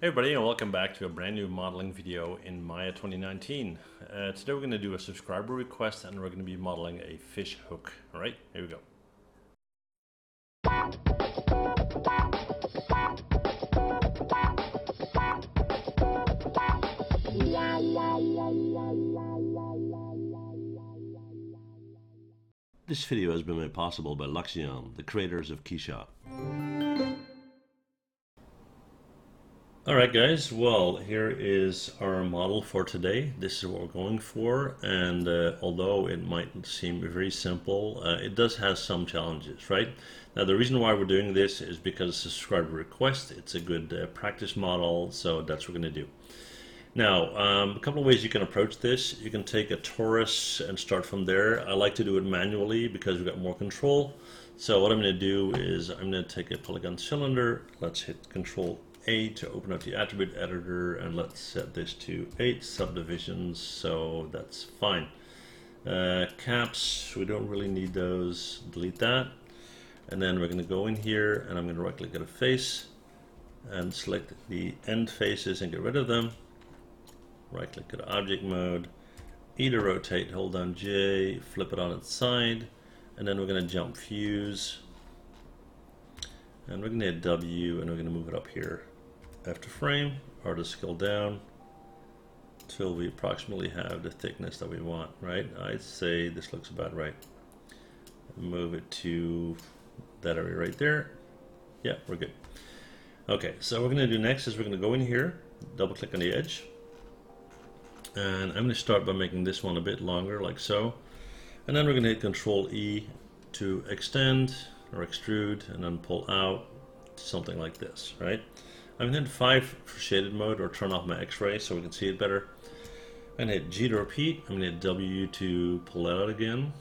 Hey everybody and welcome back to a brand new modeling video in Maya 2019. Uh, today we're going to do a subscriber request and we're going to be modeling a fish hook. Alright, here we go. This video has been made possible by Luxion, the creators of Keyshot. Alright guys, well here is our model for today. This is what we're going for and uh, although it might seem very simple, uh, it does have some challenges, right? Now the reason why we're doing this is because subscriber request. It's a good uh, practice model, so that's what we're going to do. Now, um, a couple of ways you can approach this. You can take a torus and start from there. I like to do it manually because we've got more control. So what I'm going to do is I'm going to take a polygon cylinder. Let's hit Control a to open up the attribute editor and let's set this to 8 subdivisions so that's fine. Uh, caps, we don't really need those, delete that. And then we're going to go in here and I'm going to right click at a face and select the end faces and get rid of them. Right click at object mode, E to rotate, hold down J, flip it on its side, and then we're going to jump fuse and we're going to hit W and we're going to move it up here after frame or to scale down till we approximately have the thickness that we want, right? I'd say this looks about right. Move it to that area right there. Yeah, we're good. Okay, so what we're going to do next is we're going to go in here, double click on the edge, and I'm going to start by making this one a bit longer, like so. And then we're going to hit Control E to extend or extrude, and then pull out something like this, right? I'm going to hit 5 for shaded mode or turn off my x-ray so we can see it better. I'm going to hit G to repeat. I'm going to hit W to pull out again.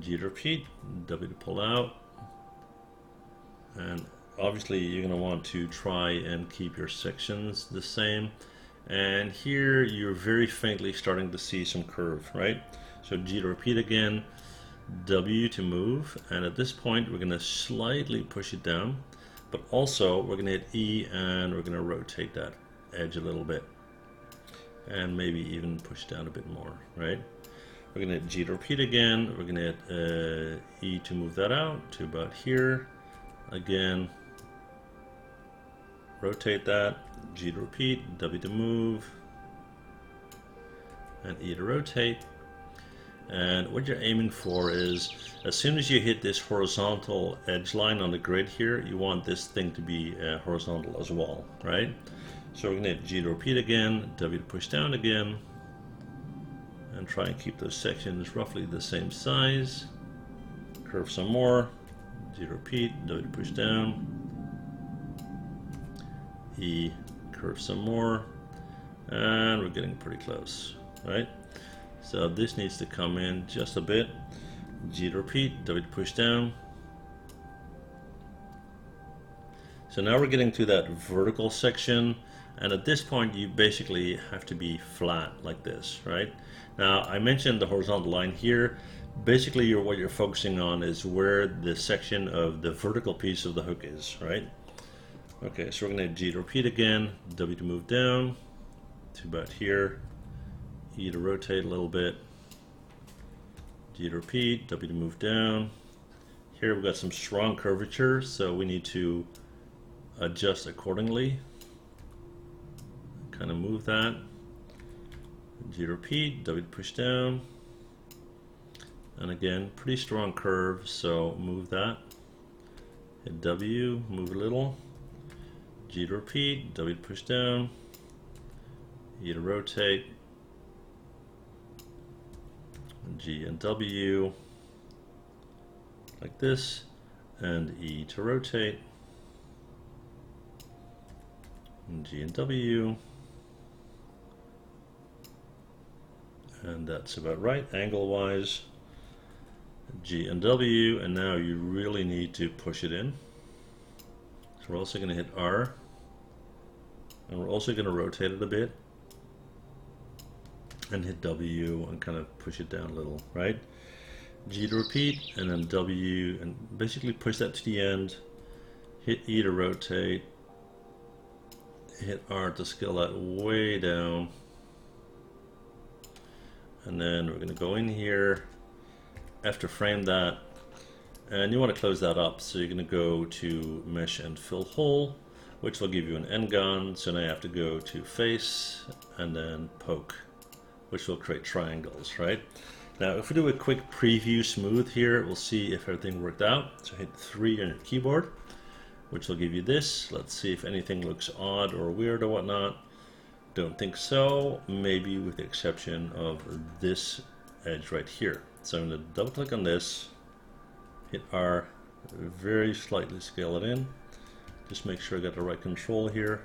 G to repeat, W to pull out. And obviously you're going to want to try and keep your sections the same. And here you're very faintly starting to see some curve, right? So G to repeat again, W to move. And at this point we're going to slightly push it down but also we're going to hit E and we're going to rotate that edge a little bit. And maybe even push down a bit more right? We're going to hit G to repeat again. We're going to hit uh, E to move that out to about here. Again rotate that. G to repeat W to move. And E to rotate and what you're aiming for is as soon as you hit this horizontal edge line on the grid here, you want this thing to be uh, horizontal as well, right? So we're going to hit G to repeat again, W to push down again, and try and keep those sections roughly the same size. Curve some more, G to repeat, W to push down, E, curve some more, and we're getting pretty close, right? So this needs to come in just a bit. G to repeat, W to push down. So now we're getting to that vertical section and at this point you basically have to be flat like this, right? Now I mentioned the horizontal line here. Basically you're, what you're focusing on is where the section of the vertical piece of the hook is, right? Okay, so we're going to G to repeat again, W to move down to about here, E to rotate a little bit, G to repeat, W to move down. Here we've got some strong curvature, so we need to adjust accordingly. Kind of move that. G to repeat, W to push down. And again, pretty strong curve, so move that. Hit W, move a little. G to repeat, W to push down. E to rotate, G and W like this and E to rotate. And G and W. And that's about right angle wise G and W and now you really need to push it in. So we're also going to hit R. And we're also going to rotate it a bit and hit W and kind of push it down a little, right? G to repeat, and then W, and basically push that to the end, hit E to rotate, hit R to scale that way down. And then we're going to go in here, after frame that, and you want to close that up. So you're going to go to Mesh and Fill Hole, which will give you an n-gon. So now you have to go to Face and then Poke, which will create triangles, right? Now, if we do a quick preview smooth here, we'll see if everything worked out. So hit 3 on your keyboard, which will give you this. Let's see if anything looks odd or weird or whatnot. Don't think so, maybe with the exception of this edge right here. So I'm going to double click on this, hit R, very slightly scale it in. Just make sure I got the right control here.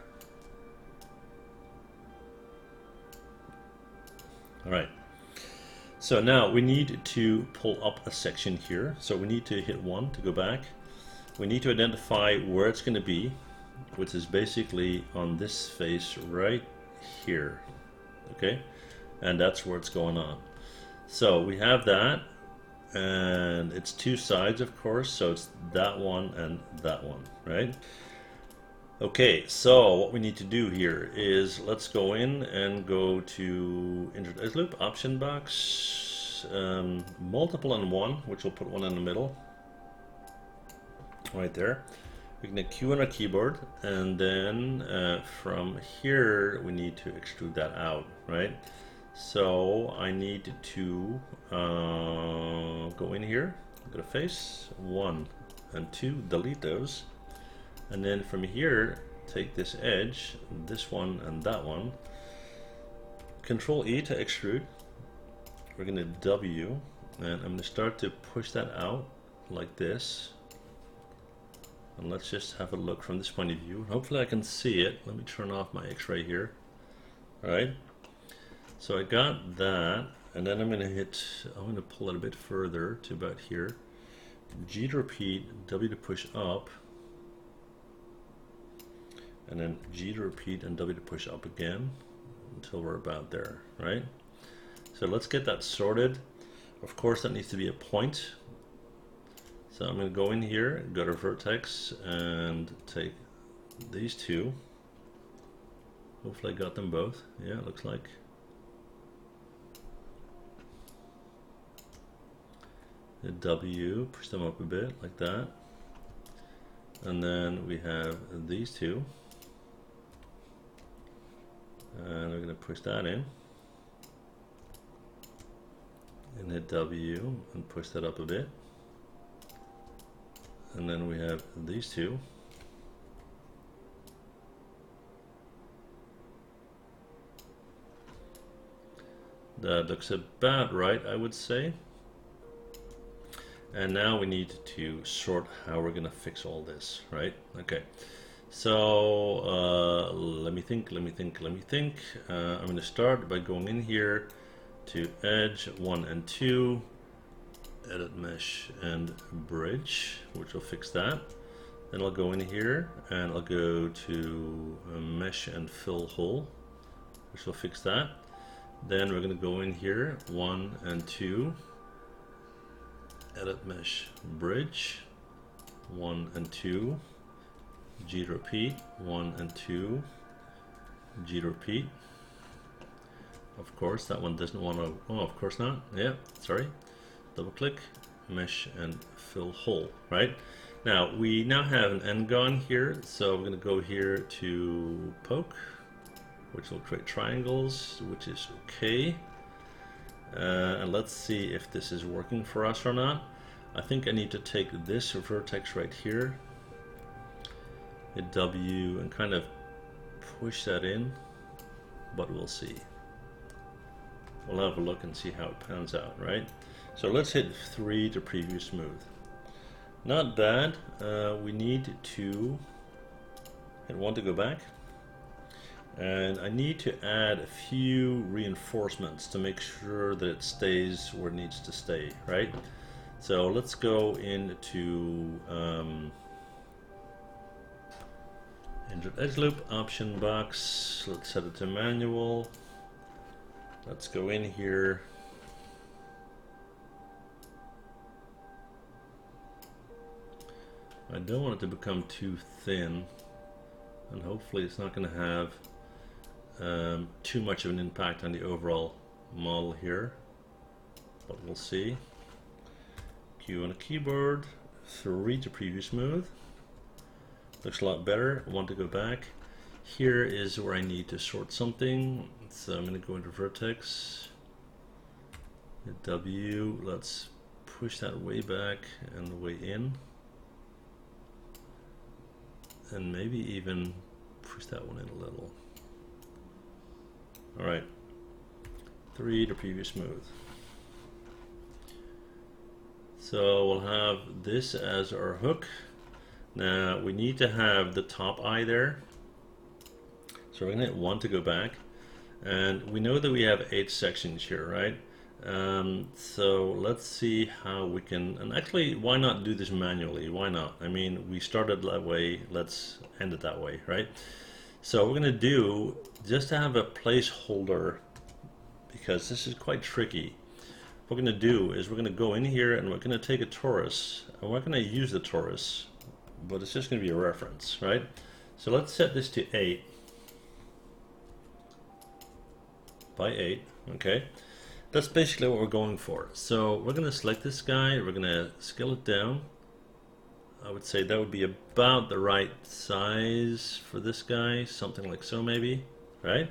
All right. So now we need to pull up a section here. So we need to hit one to go back. We need to identify where it's going to be, which is basically on this face right here. Okay, and that's where it's going on. So we have that, and it's two sides, of course. So it's that one and that one, right? Okay, so what we need to do here is let's go in and go to Insert Loop option box, um, multiple and one, which will put one in the middle, right there. We can Q on our keyboard, and then uh, from here we need to extrude that out, right? So I need to uh, go in here, go to face, one and two, delete those and then from here take this edge this one and that one. Control E to extrude. We're gonna W. And I'm gonna start to push that out like this. And let's just have a look from this point of view. Hopefully I can see it. Let me turn off my x-ray here. Alright. So I got that. And then I'm gonna hit I'm gonna pull it a bit further to about here. G to repeat W to push up and then G to repeat and W to push up again until we're about there, right? So let's get that sorted. Of course, that needs to be a point. So I'm to go in here, go to vertex, and take these two. Hopefully I got them both. Yeah, looks like. The W, push them up a bit, like that. And then we have these two and we're going to push that in. And hit W and push that up a bit. And then we have these two. That looks about right I would say. And now we need to sort how we're gonna fix all this right? Okay so uh, let me think, let me think, let me think. Uh, I'm going to start by going in here to edge 1 and 2, edit mesh and bridge, which will fix that. Then I'll go in here and I'll go to uh, mesh and fill hole, which will fix that. Then we're going to go in here, 1 and 2, edit mesh bridge, 1 and 2, G repeat, 1 and 2, G repeat. Of course, that one doesn't want to, oh, of course not, yeah, sorry. Double click, mesh and fill hole, right? Now, we now have an n-gon here, so we're going to go here to poke, which will create triangles, which is okay. Uh, and let's see if this is working for us or not. I think I need to take this vertex right here W and kind of push that in, but we'll see. We'll have a look and see how it pans out, right? So let's hit 3 to preview smooth. Not bad. Uh, we need to hit 1 to go back. And I need to add a few reinforcements to make sure that it stays where it needs to stay, right? So let's go into um, Enter edge loop option box. Let's set it to manual. Let's go in here. I don't want it to become too thin. and hopefully it's not going to have um, too much of an impact on the overall model here but we'll see Q on a keyboard 3 to preview smooth looks a lot better. I want to go back. Here is where I need to sort something. So I'm going to go into vertex. W. Let's push that way back and the way in. And maybe even push that one in a little. All right, three to preview smooth. So we'll have this as our hook. Now we need to have the top eye there. So we're gonna hit one to go back. And we know that we have eight sections here, right? Um, so let's see how we can, and actually, why not do this manually? Why not? I mean, we started that way, let's end it that way, right? So we're going to do, just to have a placeholder, because this is quite tricky, what we're going to do is we're going to go in here and we're going to take a torus, and we're going to use the torus, but it's just going to be a reference, right? So let's set this to 8 by 8, okay? That's basically what we're going for. So we're going to select this guy, we're going to scale it down, I would say that would be about the right size for this guy, something like so maybe, right?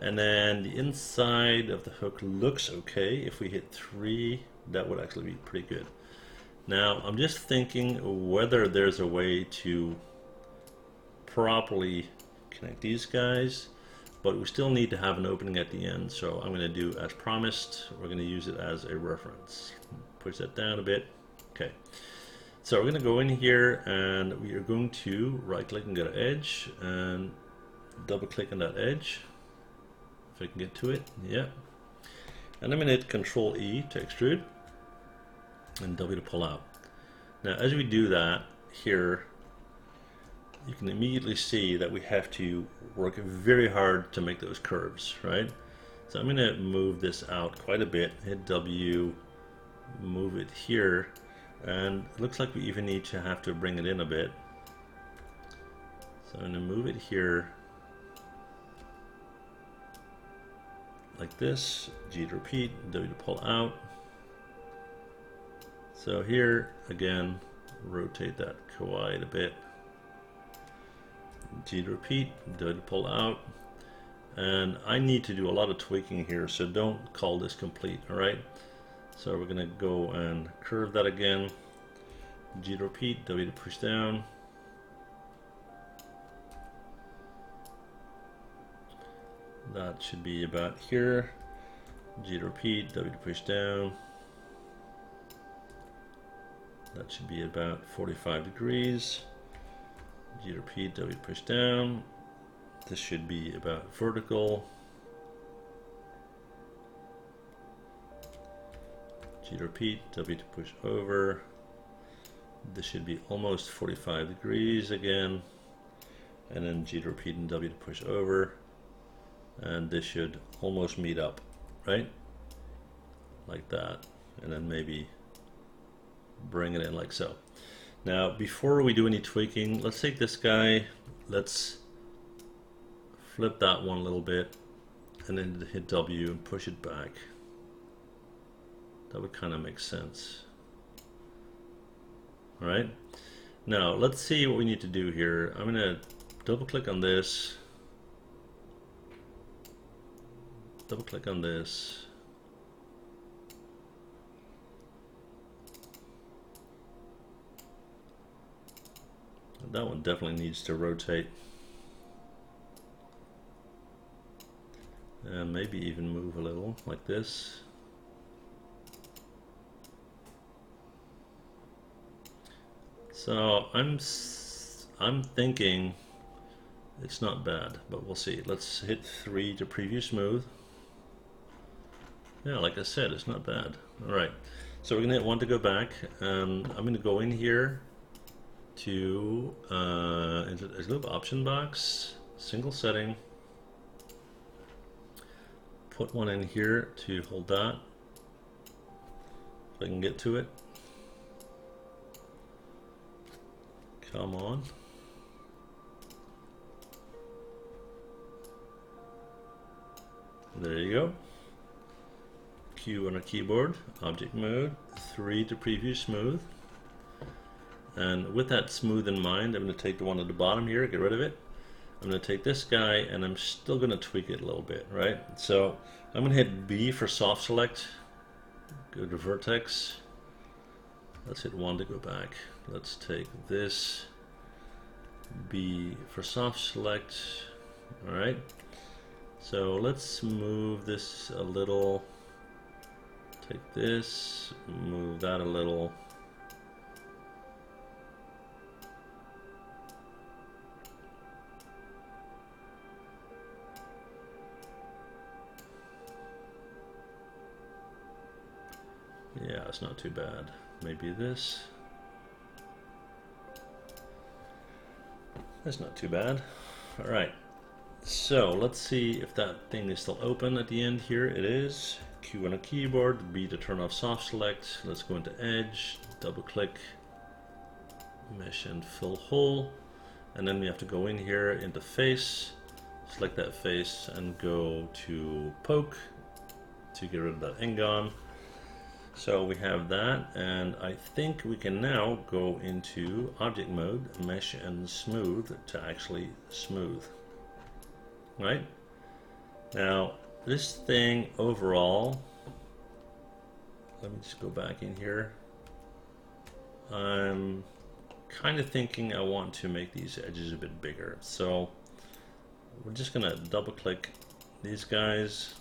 And then the inside of the hook looks okay. If we hit three, that would actually be pretty good. Now, I'm just thinking whether there's a way to properly connect these guys, but we still need to have an opening at the end. So I'm going to do as promised. We're going to use it as a reference. Push that down a bit. Okay. So we're going to go in here and we are going to right click and get an edge and double click on that edge. If I can get to it, yeah. And I'm going to hit Control E to extrude and W to pull out. Now as we do that here, you can immediately see that we have to work very hard to make those curves, right? So I'm going to move this out quite a bit, hit W, move it here and it looks like we even need to have to bring it in a bit. So I'm going to move it here like this, G to repeat, W to pull out. So here, again, rotate that quite a bit. G to repeat, W to pull out. And I need to do a lot of tweaking here, so don't call this complete, all right? So we're to go and curve that again. G to repeat, W to push down. That should be about here. G to repeat, W to push down. That should be about 45 degrees. G repeat, W push down. This should be about vertical. G to repeat, W to push over. This should be almost 45 degrees again. And then G to repeat and W to push over. And this should almost meet up, right? Like that. And then maybe bring it in like so. Now, before we do any tweaking, let's take this guy, let's flip that one a little bit, and then hit W and push it back. That would kind of make sense. All right. Now let's see what we need to do here. I'm going to double click on this. Double click on this. That one definitely needs to rotate. And maybe even move a little like this. So I'm I'm thinking it's not bad, but we'll see. Let's hit three to preview smooth. Yeah, like I said, it's not bad. All right, so we're gonna hit one to go back. and I'm gonna go in here to uh, remove option box, single setting, put one in here to hold that. if I can get to it. Come on. There you go. Q on a keyboard, object mode, 3 to preview smooth. And with that smooth in mind, I'm going to take the one at the bottom here, get rid of it. I'm going to take this guy and I'm still going to tweak it a little bit, right? So I'm going to hit B for soft select, go to vertex. Let's hit 1 to go back. Let's take this, B for soft select, all right? So let's move this a little. Take this, move that a little. Yeah, it's not too bad. Maybe this. That's not too bad. All right. So let's see if that thing is still open at the end here. It is. Q on a keyboard, B to turn off soft select. Let's go into edge, double click, mesh and fill hole. And then we have to go in here into face, select that face and go to poke to get rid of that n-gon. So we have that and I think we can now go into object mode, mesh and smooth to actually smooth. Right? Now this thing overall, let me just go back in here. I'm kind of thinking I want to make these edges a bit bigger. So we're just gonna double click these guys.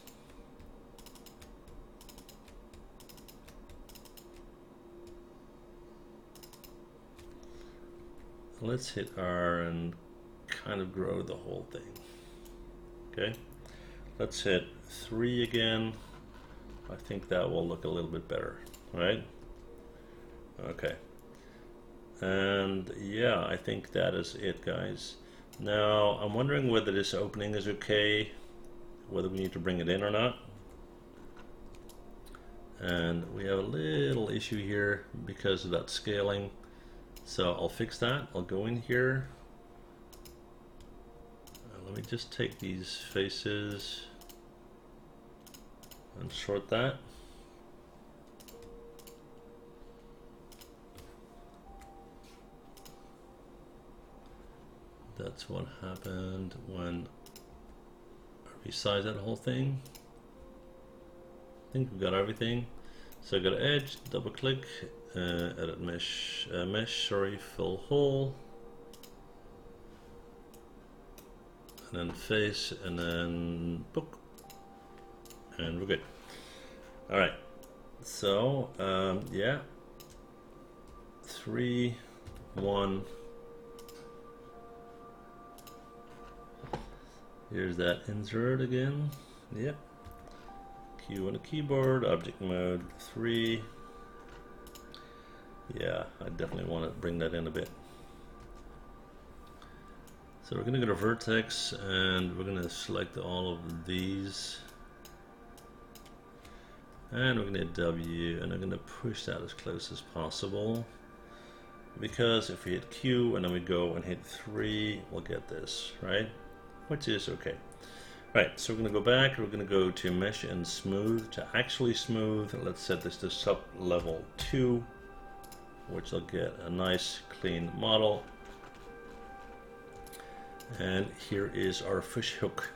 Let's hit R and kind of grow the whole thing. Okay. Let's hit 3 again. I think that will look a little bit better, right? Okay. And yeah, I think that is it, guys. Now, I'm wondering whether this opening is okay, whether we need to bring it in or not. And we have a little issue here because of that scaling. So I'll fix that. I'll go in here. Uh, let me just take these faces and short that. That's what happened when I resize that whole thing. I think we've got everything. So I got edge, double click, uh, edit mesh, uh, mesh, sorry, fill hole. And then face, and then poke and we're good. All right, so um, yeah, three, one. Here's that insert again. Yep. Q on the keyboard, object mode three. Yeah, I definitely want to bring that in a bit. So we're going to go to vertex and we're going to select all of these and we're going to hit W and I'm going to push that as close as possible because if we hit Q and then we go and hit 3 we'll get this right which is okay right so we're going to go back we're going to go to mesh and smooth to actually smooth. Let's set this to sub level 2 which will get a nice clean model. And here is our fish hook.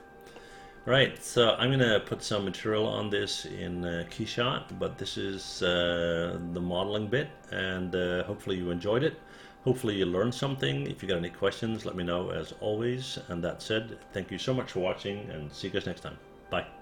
Right, so I'm gonna put some material on this in uh, Keyshot, but this is uh, the modeling bit, and uh, hopefully you enjoyed it. Hopefully you learned something. If you got any questions, let me know as always. And that said, thank you so much for watching, and see you guys next time. Bye.